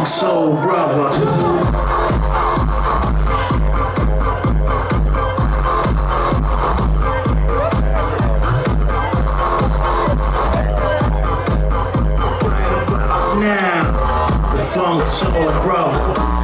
Funk Soul Brother. Now, the Funk Soul Brother.